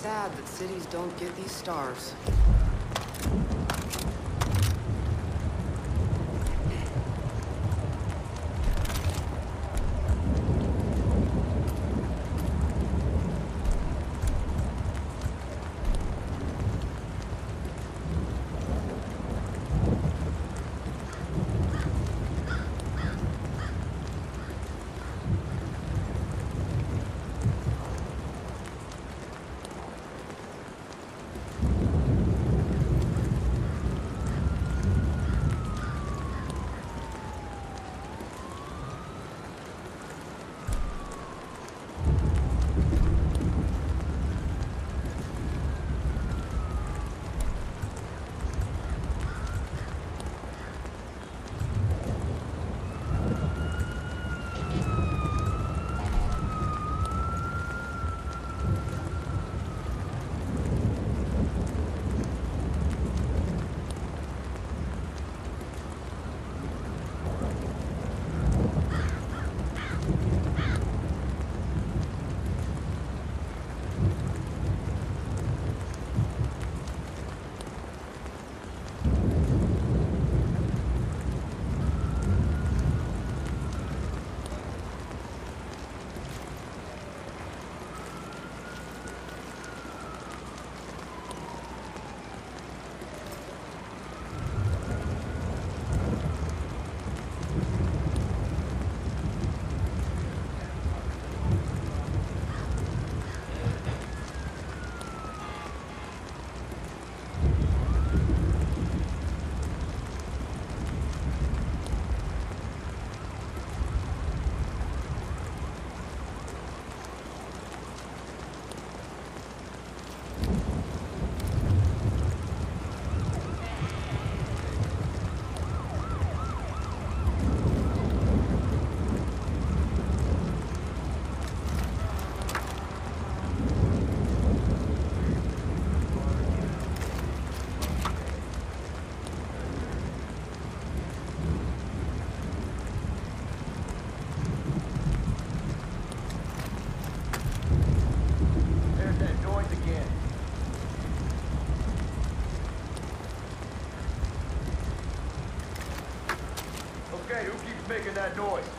sad that cities don't get these stars. That noise?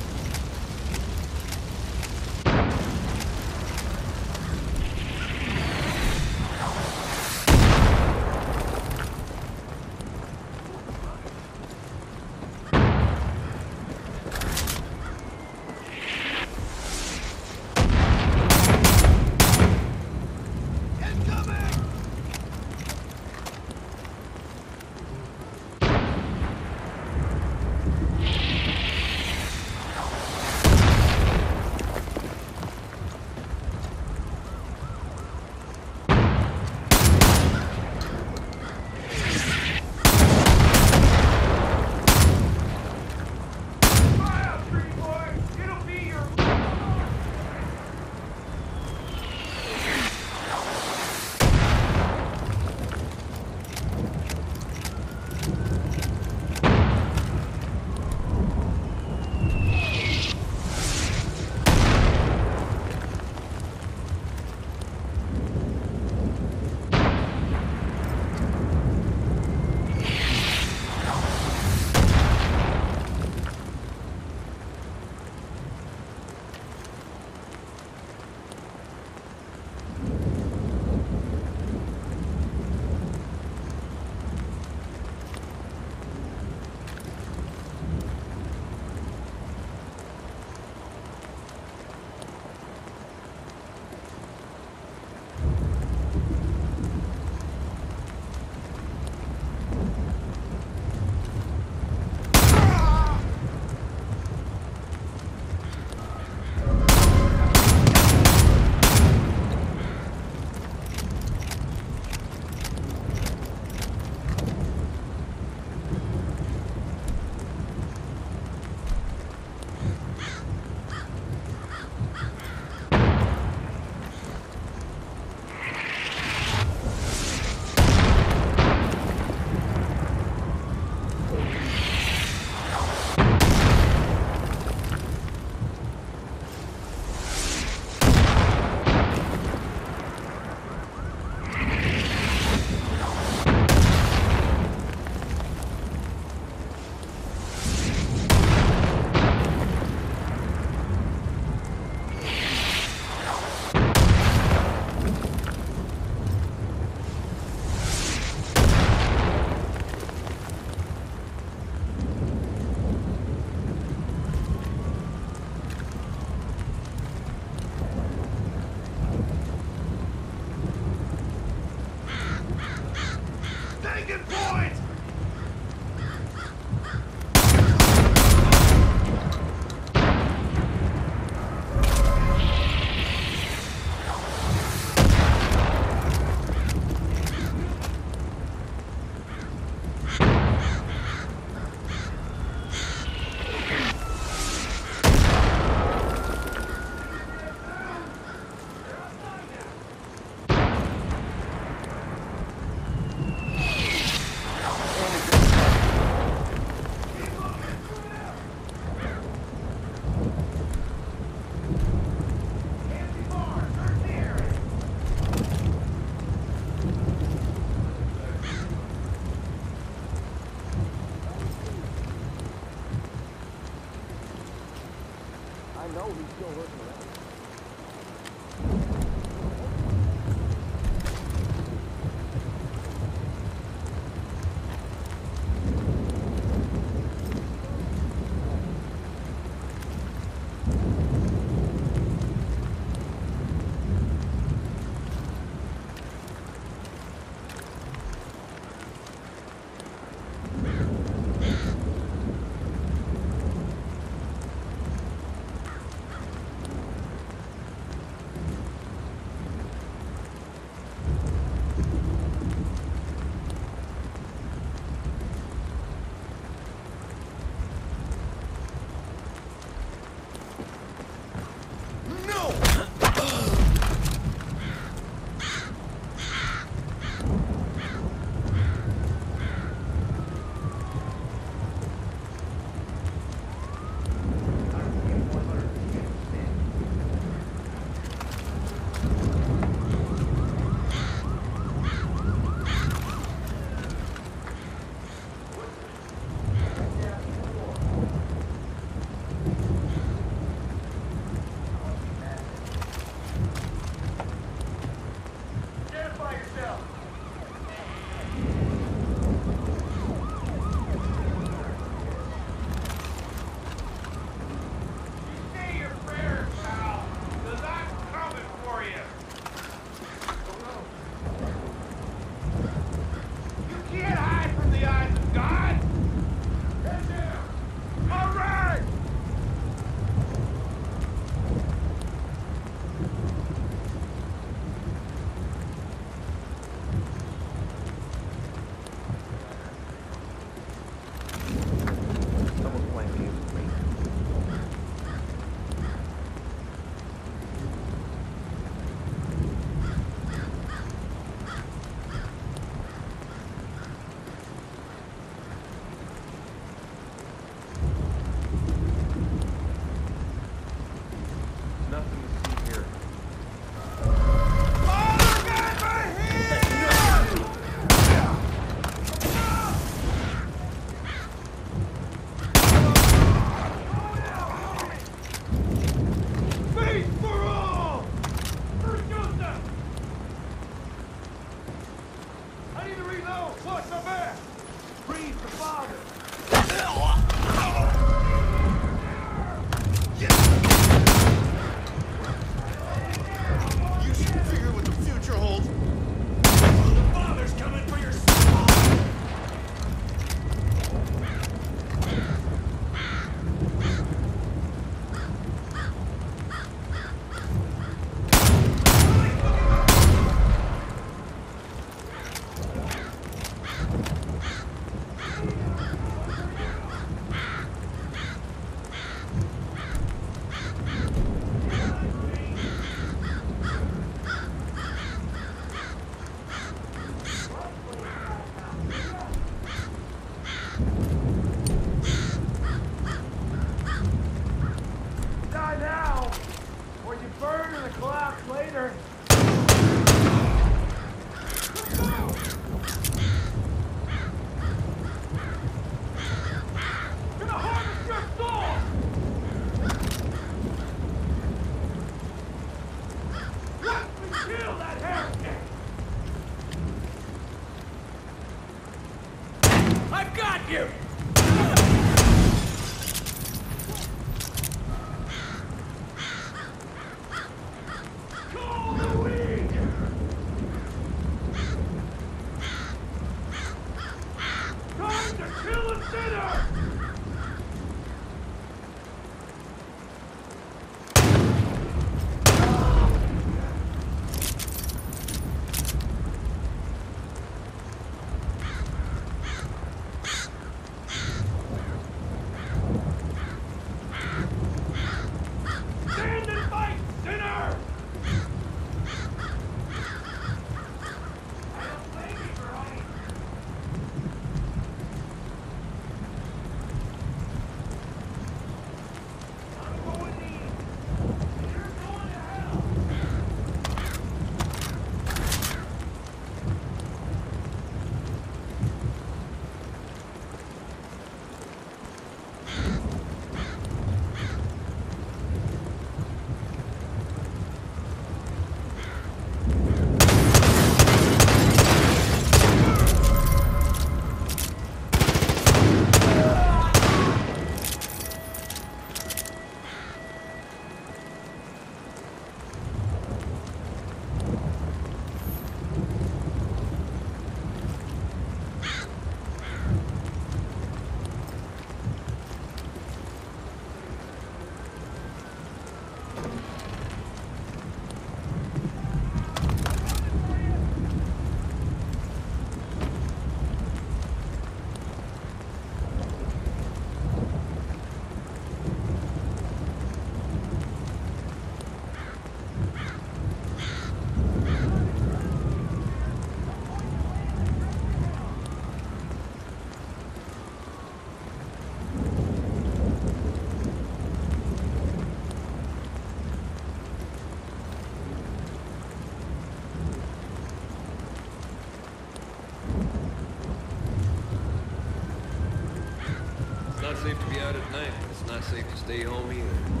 Stay home either.